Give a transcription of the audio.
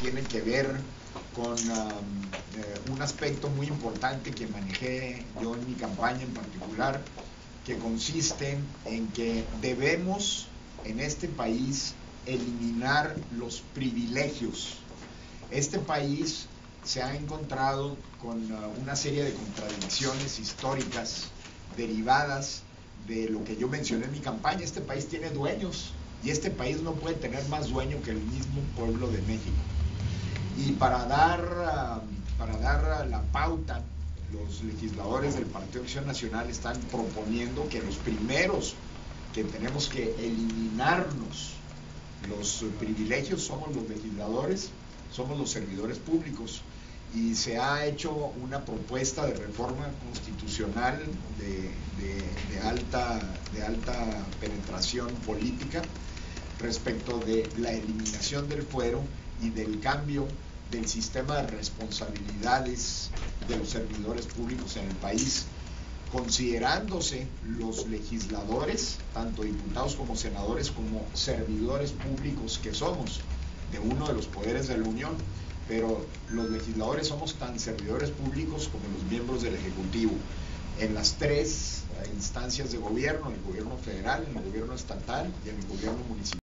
tiene que ver con eh, un aspecto muy importante que manejé yo en mi campaña en particular, que consiste en que debemos en este país eliminar los privilegios. Este país se ha encontrado con uh, una serie de contradicciones históricas derivadas de lo que yo mencioné en mi campaña. Este país tiene dueños y este país no puede tener más dueño que el mismo pueblo de México. Y para dar, uh, para dar la pauta, los legisladores del Partido de Acción Nacional están proponiendo que los primeros que tenemos que eliminarnos los privilegios somos los legisladores, somos los servidores públicos. Y se ha hecho una propuesta de reforma constitucional de, alta, de alta penetración política respecto de la eliminación del fuero y del cambio del sistema de responsabilidades de los servidores públicos en el país, considerándose los legisladores, tanto diputados como senadores, como servidores públicos que somos de uno de los poderes de la Unión pero los legisladores somos tan servidores públicos como los miembros del Ejecutivo. En las tres instancias de gobierno, en el gobierno federal, en el gobierno estatal y en el gobierno municipal.